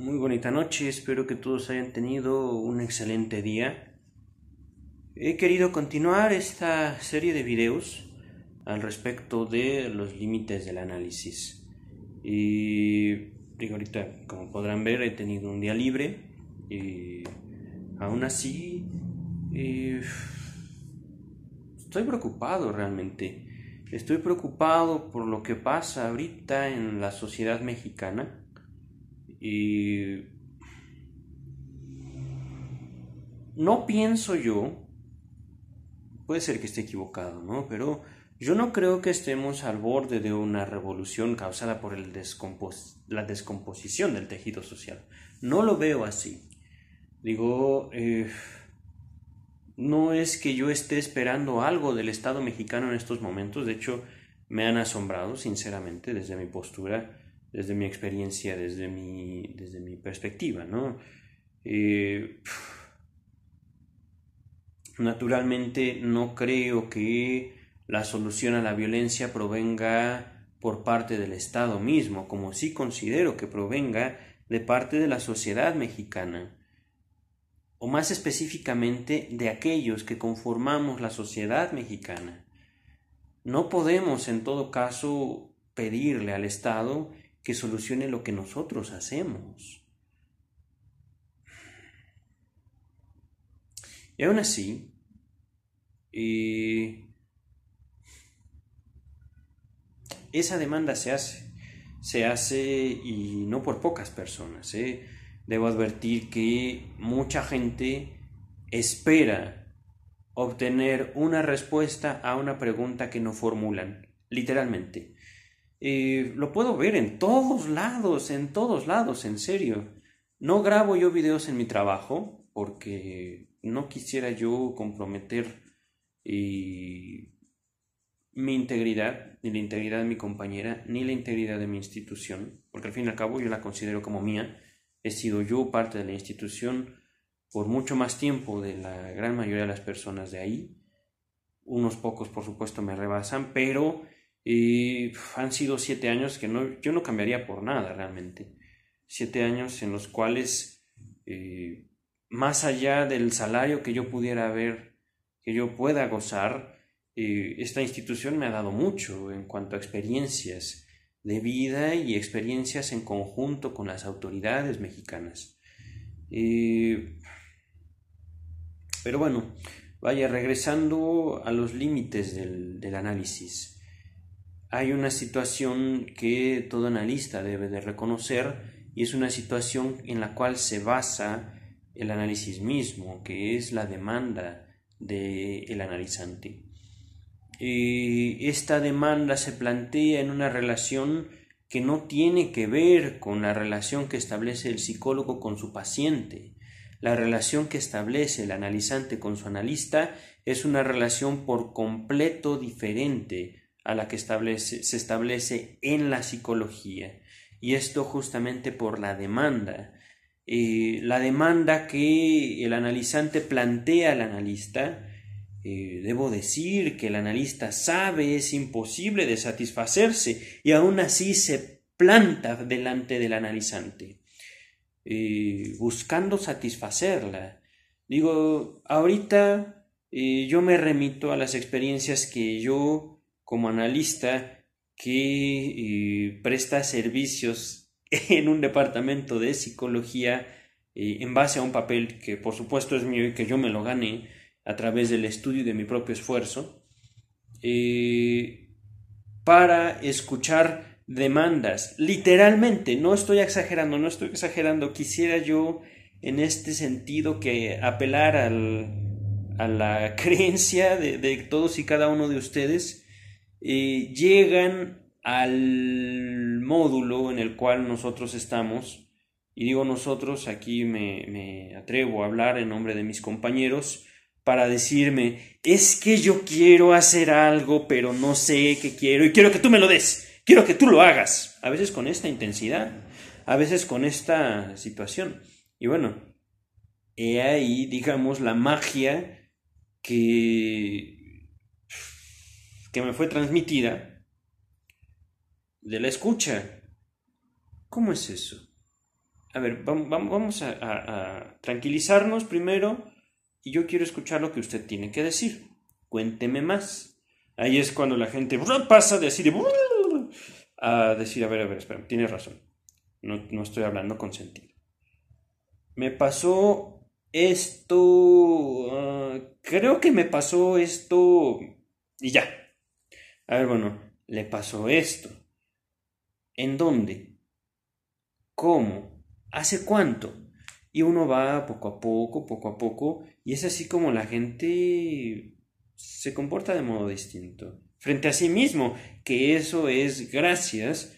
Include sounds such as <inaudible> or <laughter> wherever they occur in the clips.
Muy bonita noche, espero que todos hayan tenido un excelente día. He querido continuar esta serie de videos al respecto de los límites del análisis. Y digo, ahorita, como podrán ver, he tenido un día libre y aún así eh, estoy preocupado realmente. Estoy preocupado por lo que pasa ahorita en la sociedad mexicana y no pienso yo, puede ser que esté equivocado, ¿no? Pero yo no creo que estemos al borde de una revolución causada por la descomposición del tejido social. No lo veo así. Digo, eh, no es que yo esté esperando algo del Estado mexicano en estos momentos, de hecho me han asombrado, sinceramente, desde mi postura, desde mi experiencia, desde mi, desde mi perspectiva, ¿no? Eh, naturalmente no creo que la solución a la violencia provenga por parte del Estado mismo, como sí considero que provenga de parte de la sociedad mexicana o más específicamente de aquellos que conformamos la sociedad mexicana. No podemos, en todo caso, pedirle al Estado que solucione lo que nosotros hacemos. Y aún así, eh, esa demanda se hace, se hace y no por pocas personas. ¿eh? debo advertir que mucha gente espera obtener una respuesta a una pregunta que no formulan, literalmente. Eh, lo puedo ver en todos lados, en todos lados, en serio. No grabo yo videos en mi trabajo porque no quisiera yo comprometer eh, mi integridad, ni la integridad de mi compañera, ni la integridad de mi institución, porque al fin y al cabo yo la considero como mía He sido yo parte de la institución por mucho más tiempo de la gran mayoría de las personas de ahí. Unos pocos, por supuesto, me rebasan, pero eh, han sido siete años que no, yo no cambiaría por nada realmente. Siete años en los cuales, eh, más allá del salario que yo pudiera ver, que yo pueda gozar, eh, esta institución me ha dado mucho en cuanto a experiencias, de vida y experiencias en conjunto con las autoridades mexicanas. pero bueno, vaya, regresando a los límites del, del análisis. Hay una situación que todo analista debe de reconocer y es una situación en la cual se basa el análisis mismo, que es la demanda del analizante esta demanda se plantea en una relación que no tiene que ver con la relación que establece el psicólogo con su paciente. La relación que establece el analizante con su analista es una relación por completo diferente a la que se establece en la psicología. Y esto justamente por la demanda. Eh, la demanda que el analizante plantea al analista eh, debo decir que el analista sabe es imposible de satisfacerse y aún así se planta delante del analizante, eh, buscando satisfacerla. Digo, ahorita yo me remito a las experiencias que yo, como analista, que presta servicios <laughs> en un departamento de psicología, en base a un papel que por supuesto es mío y que yo me lo gané, a través del estudio de mi propio esfuerzo, eh, para escuchar demandas. Literalmente, no estoy exagerando, no estoy exagerando. Quisiera yo en este sentido que apelar al, a la <laughs> creencia de, todos y cada uno de ustedes. Eh, llegan al módulo en el cual nosotros estamos, y digo nosotros, aquí me, me atrevo a hablar en nombre de mis compañeros, para decirme, es que yo quiero hacer algo, pero no sé qué quiero y quiero que tú me lo des, quiero que tú lo hagas, a veces con esta intensidad, a veces con esta situación. Y bueno, he ahí, digamos, la magia que, que me fue transmitida de la escucha. ¿Cómo es eso? a ver, vamos a, tranquilizarnos primero y yo quiero escuchar lo que usted tiene que decir. Cuénteme más. Ahí es cuando la gente pasa de así de a decir, a ver, a ver, espera, tiene razón. No, no estoy hablando con sentido. Me pasó esto. Ah, creo que me pasó esto. Y ya. A ver, bueno, le pasó esto. ¿En dónde? ¿Cómo? ¿Hace cuánto? Y uno va poco a poco, poco a poco, y es así como la gente se comporta de modo distinto frente a sí mismo, que eso es gracias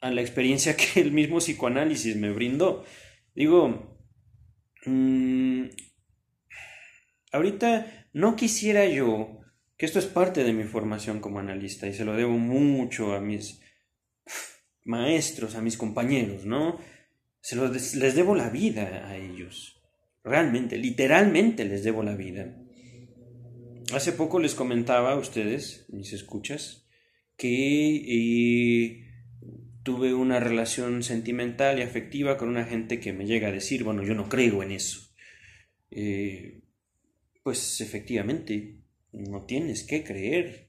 a la experiencia <laughs> que el mismo psicoanálisis me brindó. Digo, mm, ahorita no quisiera yo, que esto es parte de mi formación como analista y se lo debo mucho a mis maestros, a mis compañeros, ¿no? Se les debo la vida a ellos. Realmente, literalmente les debo la vida. Hace poco les comentaba a ustedes, mis escuchas, que eh, tuve una relación sentimental y afectiva con una gente que me llega a decir, bueno, yo no creo en eso. Eh, pues efectivamente, no tienes que creer.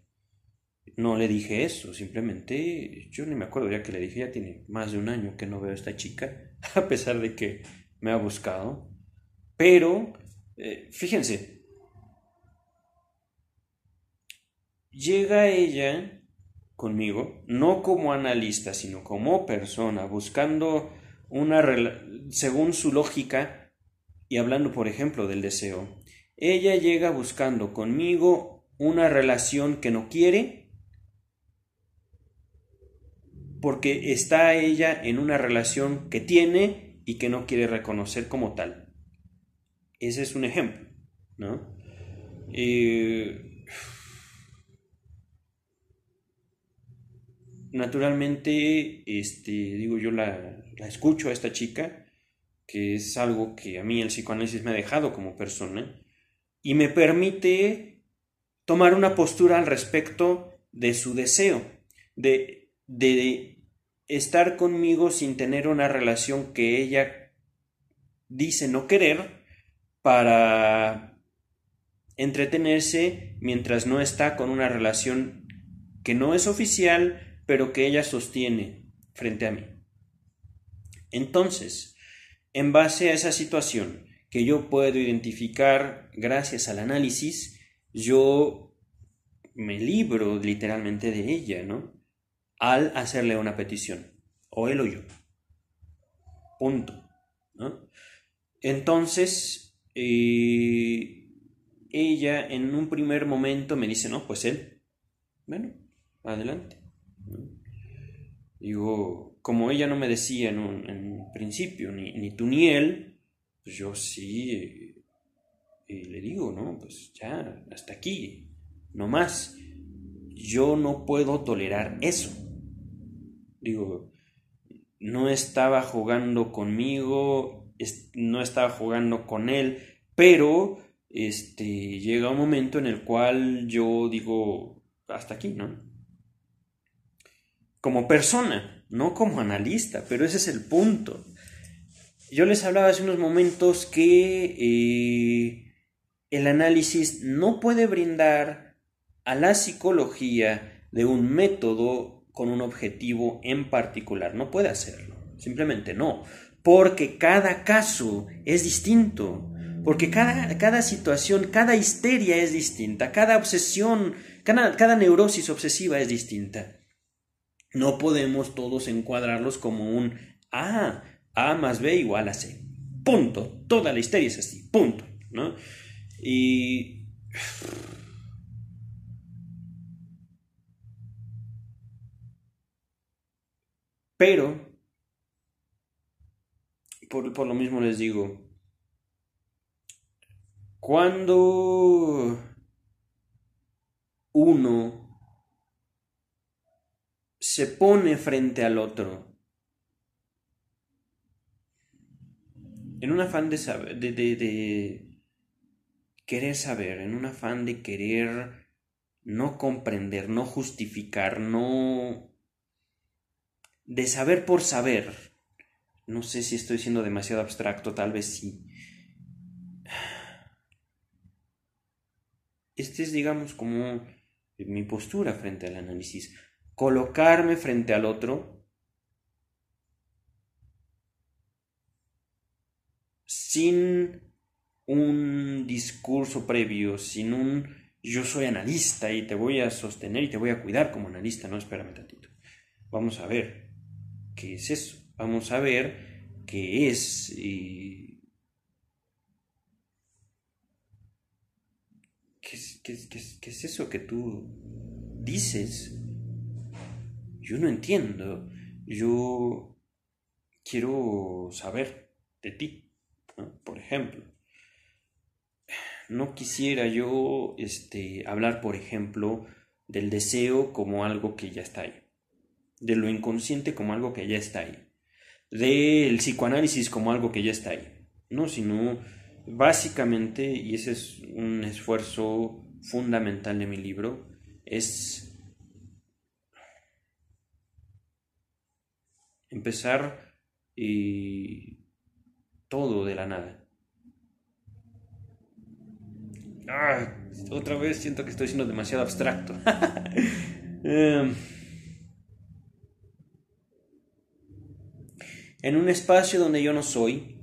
No le dije eso, simplemente yo ni me acuerdo ya que le dije, ya tiene más de un año que no veo a esta chica, <laughs> a pesar de que me ha buscado. Pero, eh, fíjense, llega ella conmigo, no como analista, sino como persona, buscando una, según su lógica, y hablando, por ejemplo, del deseo, ella llega buscando conmigo una relación que no quiere, porque está ella en una relación que tiene y que no quiere reconocer como tal. Ese es un ejemplo, ¿no? Eh, naturalmente, este, digo, yo la, la, escucho a esta chica, que es algo que a mí el psicoanálisis me ha dejado como persona, y me permite tomar una postura al respecto de su deseo, de, de estar conmigo sin tener una relación que ella dice no querer para entretenerse mientras no está con una relación que no es oficial, pero que ella sostiene frente a mí. Entonces, en base a esa situación que yo puedo identificar gracias al análisis, yo me libro literalmente de ella, ¿no? Al hacerle una petición, o él o yo. Punto. ¿no? Entonces, eh, ella en un primer momento me dice, no, pues él. Bueno, adelante. Digo, como ella no me decía en un, principio, ni, ni, tú ni él, yo sí y le digo, no, pues ya, hasta aquí, no más. Yo no puedo tolerar eso. Digo, no estaba jugando conmigo, no estaba jugando con él, pero este llega un momento en el cual yo digo, hasta aquí, ¿no? como persona, no como analista, pero ese es el punto. Yo les hablaba hace unos momentos que eh, el análisis no puede brindar a la psicología de un método con un objetivo en particular, no puede hacerlo, simplemente no, porque cada caso es distinto, porque cada, cada situación, cada histeria es distinta, cada obsesión, cada, cada neurosis obsesiva es distinta. No podemos todos encuadrarlos como un A, A más B igual a C. Punto. Toda la historia es así. Punto. ¿no? Y... Pero, por, por lo mismo les digo, cuando uno se pone frente al otro. En un afán de, saber, de, de, querer saber, en un afán de querer no comprender, no justificar, no... de saber por saber, no sé si estoy siendo demasiado abstracto, tal vez sí. Este es, digamos, como mi postura frente al análisis. Colocarme frente al otro sin un discurso previo, sin un yo soy analista y te voy a sostener y te voy a cuidar como analista, no, espérame tantito. Vamos a ver qué es eso. Vamos a ver qué es y ¿Qué qué, qué es eso que tú dices? Yo no entiendo. Yo quiero saber de ti, por ejemplo no quisiera yo este, hablar, por ejemplo, del deseo como algo que ya está ahí, de lo inconsciente como algo que ya está ahí, del psicoanálisis como algo que ya está ahí, no, sino básicamente, y ese es un esfuerzo fundamental de mi libro, es empezar y todo de la nada. Otra vez siento que estoy siendo demasiado abstracto. <laughs> Em, en un espacio donde yo no soy,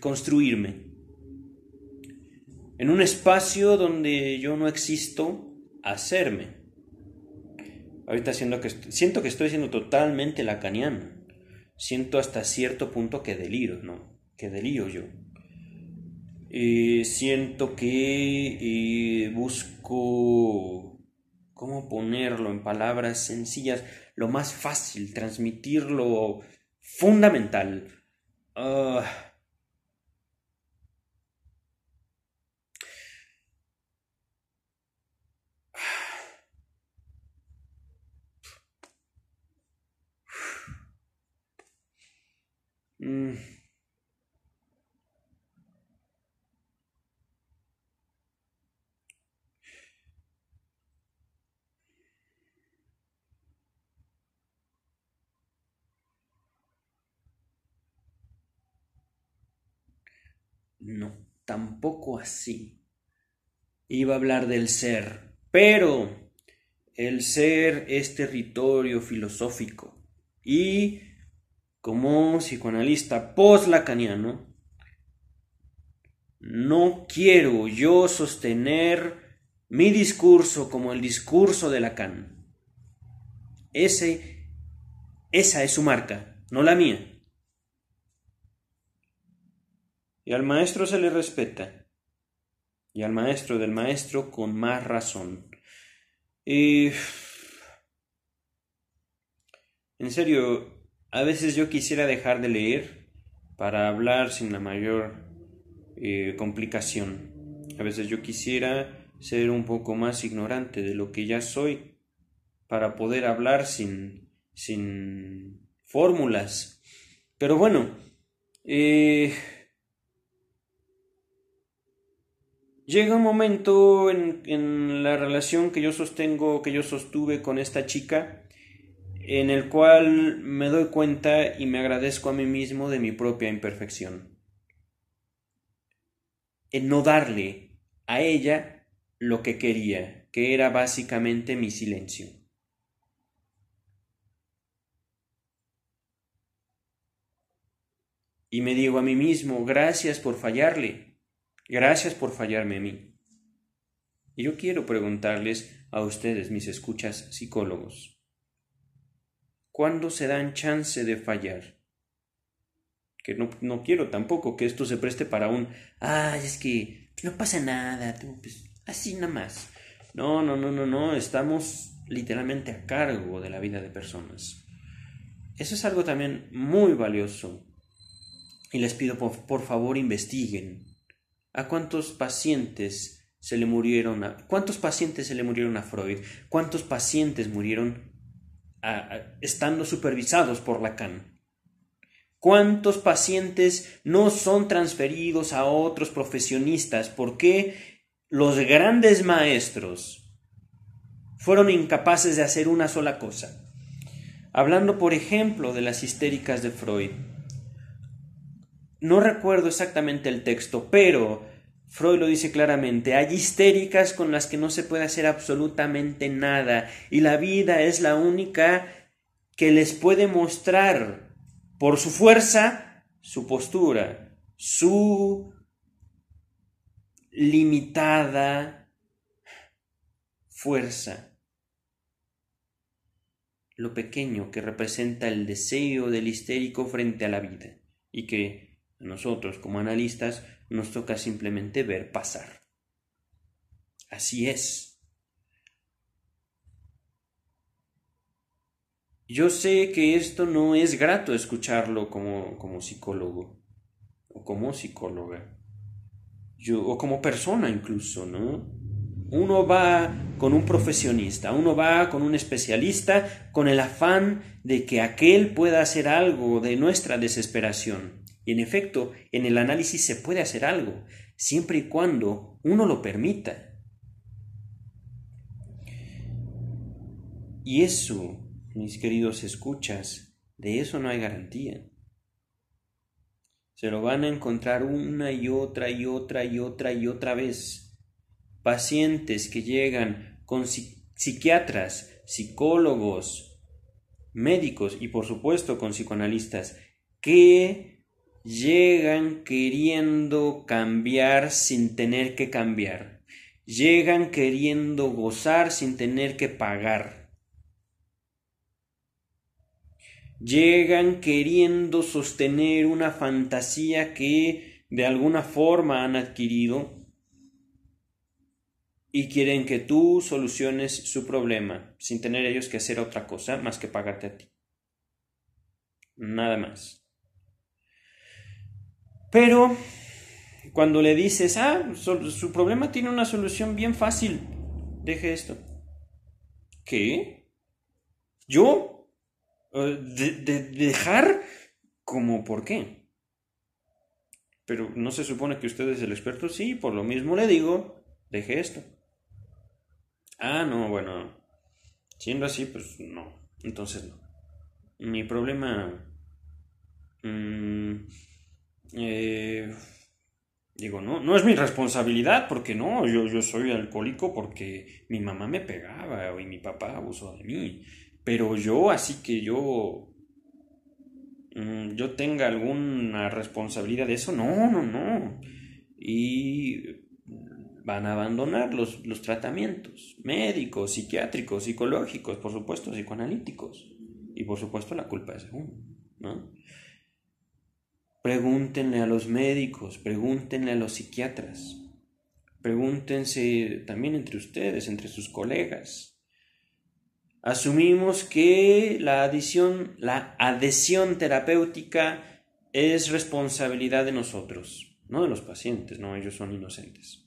construirme. En un espacio donde yo no existo, hacerme. Ahorita siento que, siento que estoy siendo totalmente lacaniano. Siento hasta cierto punto que deliro, ¿no? Que deliro yo. Eh, siento que eh, busco, ¿cómo ponerlo en palabras sencillas? Lo más fácil, transmitirlo fundamental. Ah. Mm. No, tampoco así. Iba a hablar del ser, pero el ser es territorio filosófico y como psicoanalista post-lacaniano, no quiero yo sostener mi discurso como el discurso de Lacan. Ese, esa es su marca, no la mía. Y al maestro se le respeta. Y al maestro del maestro con más razón. Y... En serio, a veces yo quisiera dejar de leer para hablar sin la mayor eh, complicación. A veces yo quisiera ser un poco más ignorante de lo que ya soy para poder hablar sin, sin fórmulas. Pero bueno, eh, Llega un momento en, la relación que yo sostengo, que yo sostuve con esta chica, en el cual me doy cuenta y me agradezco a mí mismo de mi propia imperfección. En no darle a ella lo que quería, que era básicamente mi silencio. Y me digo a mí mismo, gracias por fallarle. Gracias por fallarme a mí. Y yo quiero preguntarles a ustedes, mis escuchas psicólogos, ¿cuándo se dan chance de fallar? Que no, no quiero tampoco que esto se preste para un, ay, es que no pasa nada, pues, así nada más. No, no, no, no, no, estamos literalmente a cargo de la vida de personas. Eso es algo también muy valioso. Y les pido por favor investiguen, ¿A cuántos pacientes se le murieron a, cuántos pacientes se le murieron a Freud? ¿Cuántos pacientes murieron estando supervisados por Lacan? ¿Cuántos pacientes no son transferidos a otros profesionistas? ¿Por qué los grandes maestros fueron incapaces de hacer una sola cosa? Hablando, por ejemplo, de las histéricas de Freud, no recuerdo exactamente el texto, pero Freud lo dice claramente, hay histéricas con las que no se puede hacer absolutamente nada y la vida es la única que les puede mostrar por su fuerza su postura, su limitada fuerza, lo pequeño que representa el deseo del histérico frente a la vida y que nosotros como analistas nos toca simplemente ver pasar. Así es. Yo sé que esto no es grato escucharlo como, como psicólogo o como psicóloga yo, o como persona incluso, ¿no? Uno va con un profesionista, uno va con un especialista con el afán de que aquel pueda hacer algo de nuestra desesperación. En efecto, en el análisis se puede hacer algo, siempre y cuando uno lo permita. Y eso, mis queridos escuchas, de eso no hay garantía. Se lo van a encontrar una y otra y otra y otra y otra vez. Pacientes que llegan con psiquiatras, psicólogos, médicos y por supuesto con psicoanalistas que llegan queriendo cambiar sin tener que cambiar. Llegan queriendo gozar sin tener que pagar llegan queriendo sostener una fantasía que de alguna forma han adquirido y quieren que tú soluciones su problema sin tener ellos que hacer otra cosa más que pagarte a ti. Nada más. Pero cuando le dices, ah, su problema tiene una solución bien fácil, deje esto. ¿Qué? ¿Yo? Eh, de, dejar como por qué. Pero no se supone que usted es el experto, sí, por lo mismo le digo, deje esto. Ah, no, bueno, siendo así, pues no, entonces no. Mi problema... Mm, eh, digo, no, no es mi responsabilidad, porque no, yo, yo soy alcohólico porque mi mamá me pegaba y mi papá abusó de mí. Pero yo, así que yo mm, yo tenga alguna responsabilidad de eso, no, no, no. Y van a abandonar los, los tratamientos médicos, psiquiátricos, psicológicos, por supuesto, psicoanalíticos. Y por supuesto la culpa es de uno, ¿no? Pregúntenle a los médicos, pregúntenle a los psiquiatras, pregúntense también entre ustedes, entre sus colegas, asumimos que la adición, la adhesión terapéutica es responsabilidad de nosotros, no de los pacientes, no, ellos son inocentes.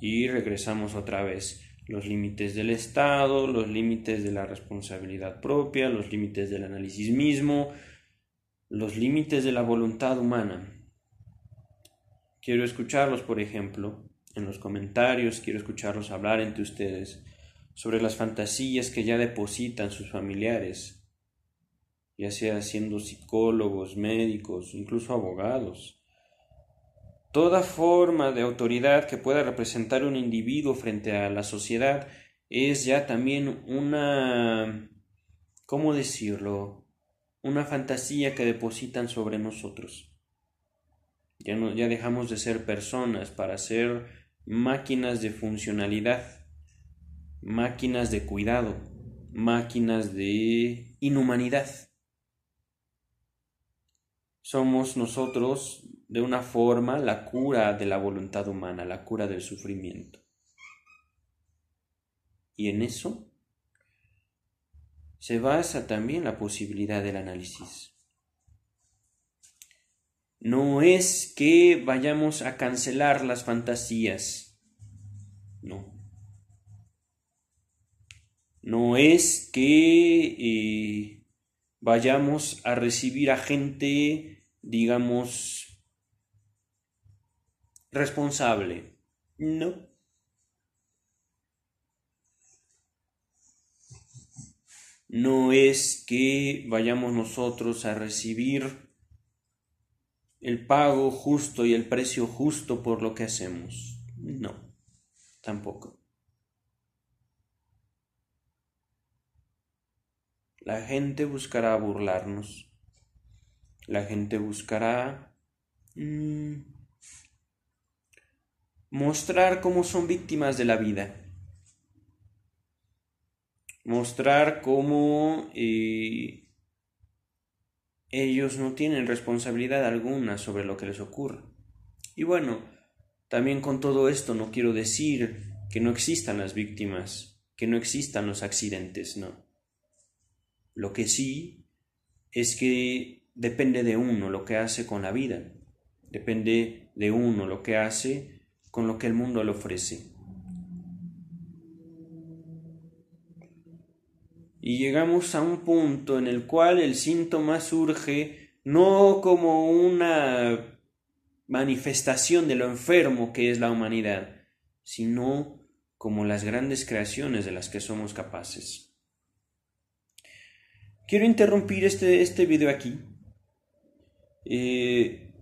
Y regresamos otra vez los límites del Estado, los límites de la responsabilidad propia, los límites del análisis mismo, los límites de la voluntad humana. Quiero escucharlos, por ejemplo, en los comentarios, quiero escucharlos hablar entre ustedes sobre las fantasías que ya depositan sus familiares, ya sea siendo psicólogos, médicos, incluso abogados. Toda forma de autoridad que pueda representar un individuo frente a la sociedad es ya también una, ¿cómo decirlo? Una fantasía que depositan sobre nosotros. Ya, no, ya dejamos de ser personas para ser máquinas de funcionalidad máquinas de cuidado, máquinas de inhumanidad. Somos nosotros, de una forma, la cura de la voluntad humana, la cura del sufrimiento. Y en eso se basa también la posibilidad del análisis. No es que vayamos a cancelar las fantasías, no no es que eh, vayamos a recibir a gente, digamos, responsable. No. No es que vayamos nosotros a recibir el pago justo y el precio justo por lo que hacemos. No, tampoco. La gente buscará burlarnos. La gente buscará mm, mostrar cómo son víctimas de la vida. Mostrar cómo eh, ellos no tienen responsabilidad alguna sobre lo que les ocurre. Y bueno, también con todo esto no quiero decir que no existan las víctimas, que no existan los accidentes, no. Lo que sí es que depende de uno lo que hace con la vida, depende de uno lo que hace con lo que el mundo le ofrece. Y llegamos a un punto en el cual el síntoma surge no como una manifestación de lo enfermo que es la humanidad, sino como las grandes creaciones de las que somos capaces. Quiero interrumpir este, este video aquí. Eh,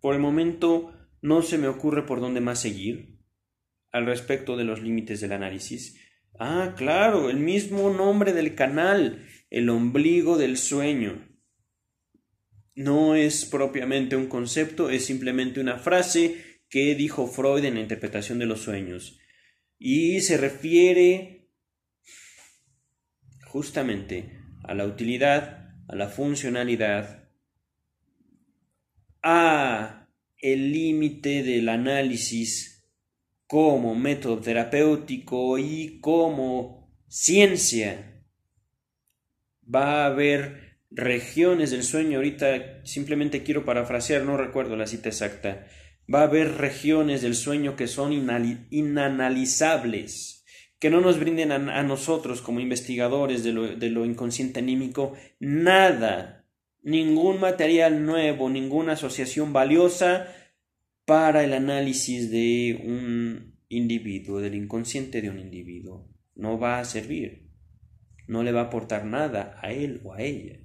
por el momento no se me ocurre por dónde más seguir al respecto de los límites del análisis. Ah, claro, el mismo nombre del canal, el ombligo del sueño. No es propiamente un concepto, es simplemente una frase que dijo Freud en la interpretación de los sueños. Y se refiere justamente a la utilidad, a la funcionalidad, a el límite del análisis como método terapéutico y como ciencia. Va a haber regiones del sueño, ahorita simplemente quiero parafrasear, no recuerdo la cita exacta, va a haber regiones del sueño que son inanalizables, que no nos brinden a, nosotros como investigadores de lo, inconsciente anímico nada, ningún material nuevo, ninguna asociación valiosa para el análisis de un individuo, del inconsciente de un individuo. No va a servir, no le va a aportar nada a él o a ella.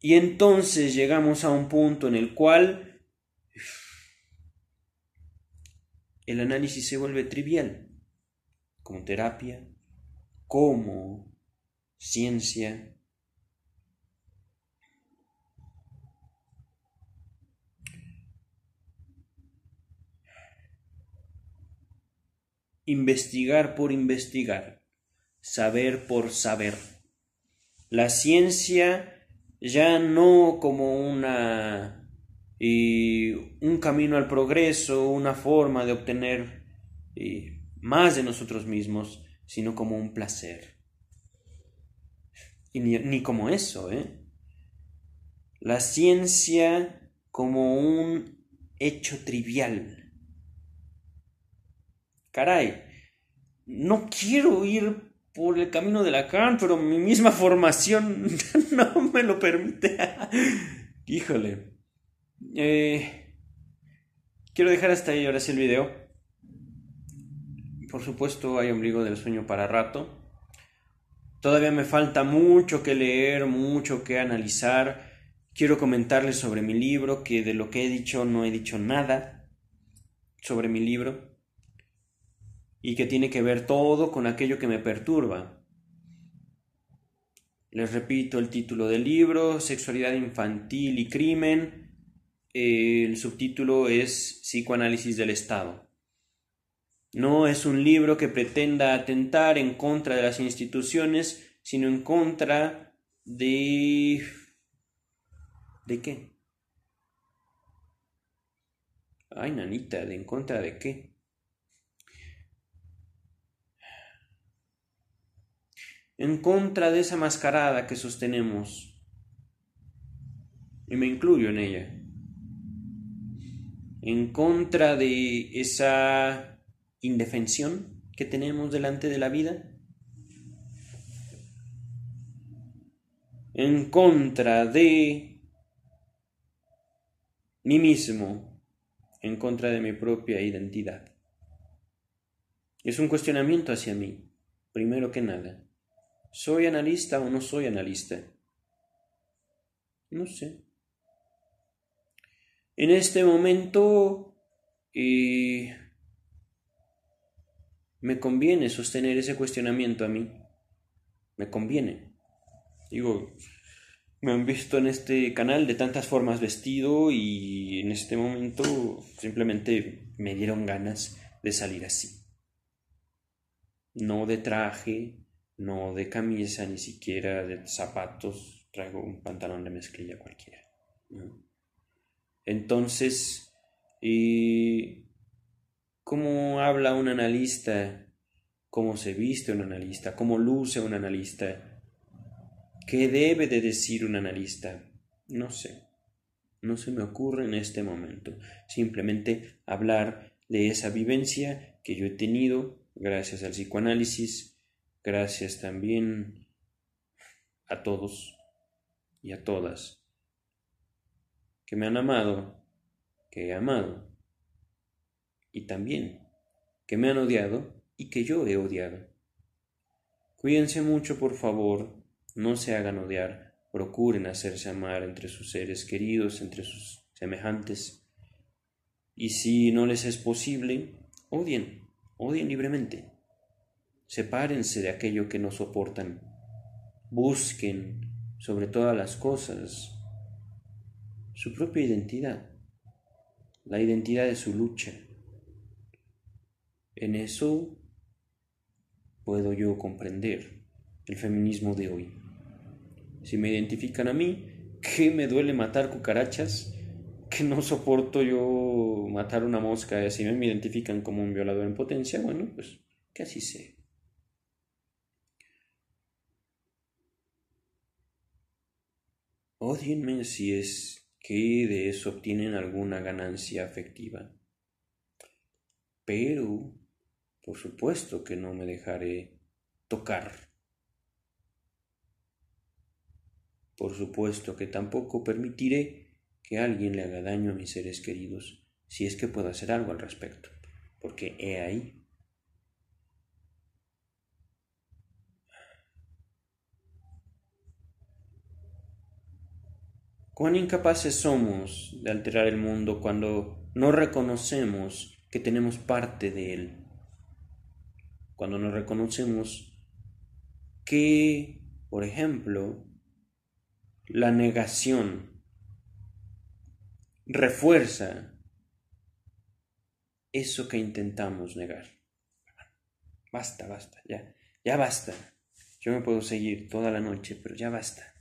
Y entonces llegamos a un punto en el cual <sighs> el análisis se vuelve trivial, como terapia, como ciencia, investigar por investigar, saber por saber. La ciencia ya no como una un camino al progreso, una forma de obtener más de nosotros mismos, sino como un placer. Y ni como eso, ¿eh? La ciencia como un hecho trivial caray, no quiero ir por el camino de Lacan, pero mi misma formación <laughs> no me lo permite. <laughs> Híjole. Eh, quiero dejar hasta ahí ahora sí el video. Por supuesto hay ombligo del sueño para rato. Todavía me falta mucho que leer, mucho que analizar. Quiero comentarles sobre mi libro, que de lo que he dicho no he dicho nada sobre mi libro y que tiene que ver todo con aquello que me perturba. Les repito el título del libro, Sexualidad infantil y crimen. El subtítulo es Psicoanálisis del Estado. No es un libro que pretenda atentar en contra de las instituciones, sino en contra de... ¿De qué? Ay, nanita, ¿de en contra de qué? En contra de esa mascarada que sostenemos. Y me incluyo en ella. En contra de esa indefensión que tenemos delante de la vida. En contra de mí mismo. En contra de mi propia identidad. Es un cuestionamiento hacia mí, primero que nada. ¿Soy analista o no soy analista? No sé. En este momento eh, me conviene sostener ese cuestionamiento a mí. Me conviene. Digo, me han visto en este canal de tantas formas vestido y en este momento simplemente me dieron ganas de salir así. No de traje, no de camisa, ni siquiera de zapatos, traigo un pantalón de mezclilla cualquiera. Entonces, ¿cómo habla un analista? ¿Cómo se viste un analista? ¿Cómo luce un analista? ¿Qué debe de decir un analista? No sé. No se me ocurre en este momento. Simplemente hablar de esa vivencia que yo he tenido gracias al psicoanálisis, Gracias también a todos y a todas que me han amado, que he amado, y también que me han odiado y que yo he odiado. Cuídense mucho, por favor, no se hagan odiar, procuren hacerse amar entre sus seres queridos, entre sus semejantes, y si no les es posible, odien, odien libremente. Sepárense de aquello que no soportan. Busquen, sobre todas las cosas, su propia identidad, la identidad de su lucha. En eso puedo yo comprender el feminismo de hoy. Si me identifican a mí, que me duele matar cucarachas, que no soporto yo matar una mosca, si me identifican como un violador en potencia, bueno, pues que así sea. Odienme si es que de eso obtienen alguna ganancia afectiva. Pero, por supuesto que no me dejaré tocar. Por supuesto que tampoco permitiré que alguien le haga daño a mis seres queridos, si es que puedo hacer algo al respecto, porque he ahí Cuán incapaces somos de alterar el mundo cuando no reconocemos que tenemos parte de él. Cuando no reconocemos que, por ejemplo, la negación refuerza eso que intentamos negar. Basta, basta, ya, ya basta. Yo me puedo seguir toda la noche, pero ya basta.